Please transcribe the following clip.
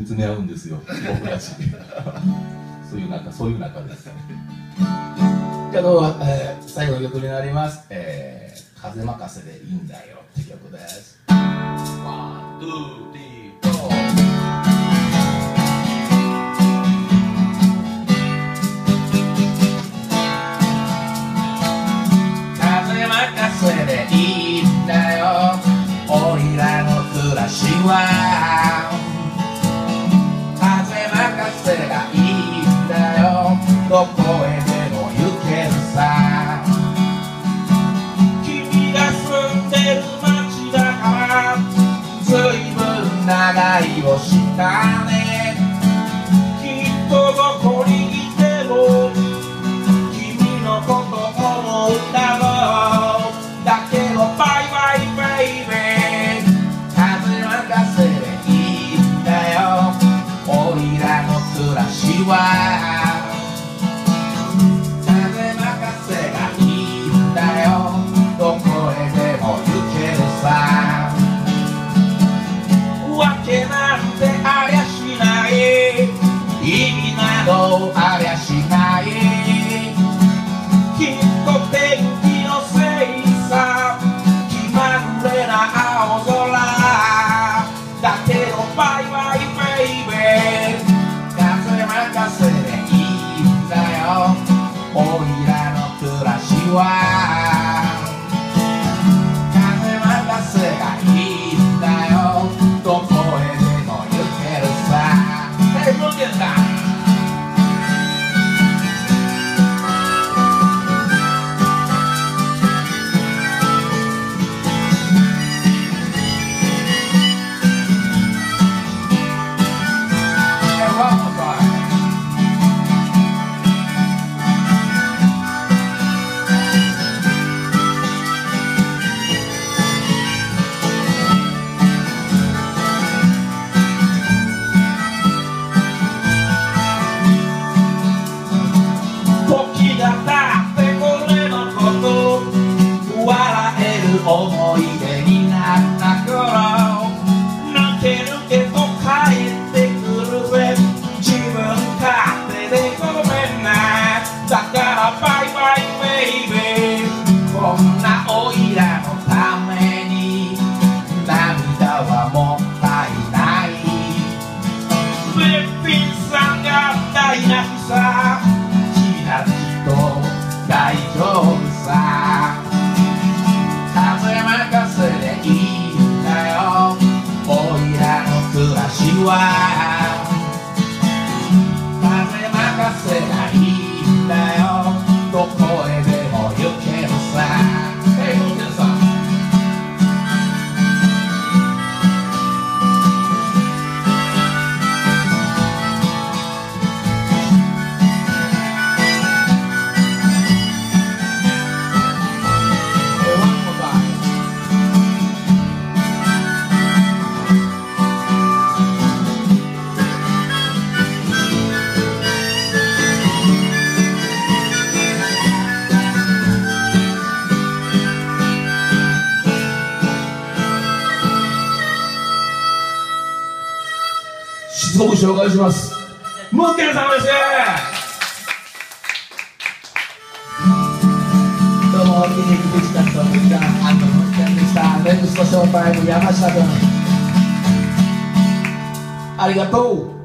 見つめ合うんですよ僕たち。そういう中そういう中です。じゃあどうも、えー、最後の曲になります「えー、風任せでいいんだよ」って曲です。 One, two, three、任せでいいんだよ。俺らの暮らしはよどこへでも行けるさ。君が住んでる街だからずいぶん長いをしたね。きっとどこにいても君のこと思うだろう。だけどバイバイベイベー風任せでいいんだよ。俺らの暮らしは暮からバイバイベイベーこんなおいらのために涙はもったいないべっぴんさんが大なくさ君たちと大丈夫さ風任せでいいんだよおいらの暮らしは質問紹介します。ムッケルさんです。どうもムッケンアンドムッケンでした。ネクストショータイム山下君ありがとう.